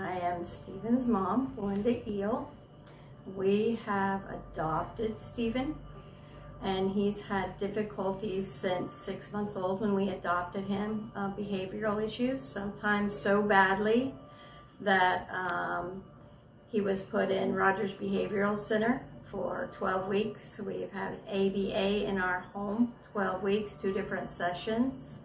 I am Steven's mom, Linda Eel. We have adopted Steven and he's had difficulties since six months old when we adopted him, uh, behavioral issues, sometimes so badly that um, he was put in Rogers Behavioral Center for 12 weeks. We've had ABA in our home, 12 weeks, two different sessions.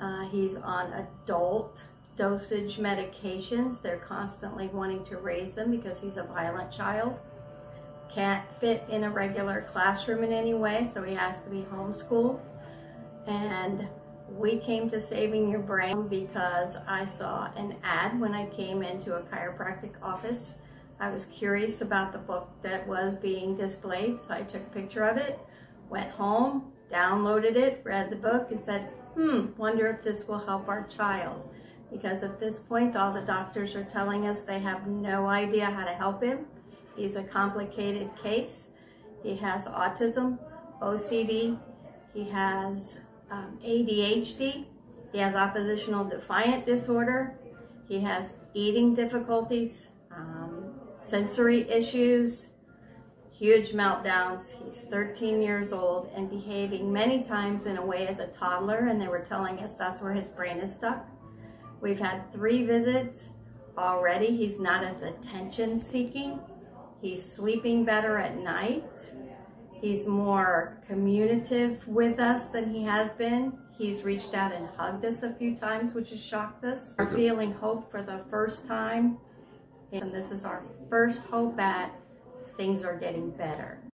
Uh, he's on adult dosage medications. They're constantly wanting to raise them because he's a violent child. Can't fit in a regular classroom in any way, so he has to be homeschooled. And we came to Saving Your Brain because I saw an ad when I came into a chiropractic office. I was curious about the book that was being displayed, so I took a picture of it, went home, downloaded it, read the book, and said, hmm, wonder if this will help our child because at this point all the doctors are telling us they have no idea how to help him. He's a complicated case. He has autism, OCD, he has um, ADHD, he has oppositional defiant disorder, he has eating difficulties, um, sensory issues, huge meltdowns. He's 13 years old and behaving many times in a way as a toddler and they were telling us that's where his brain is stuck. We've had three visits already. He's not as attention seeking. He's sleeping better at night. He's more communicative with us than he has been. He's reached out and hugged us a few times, which has shocked us. We're feeling hope for the first time. And this is our first hope that things are getting better.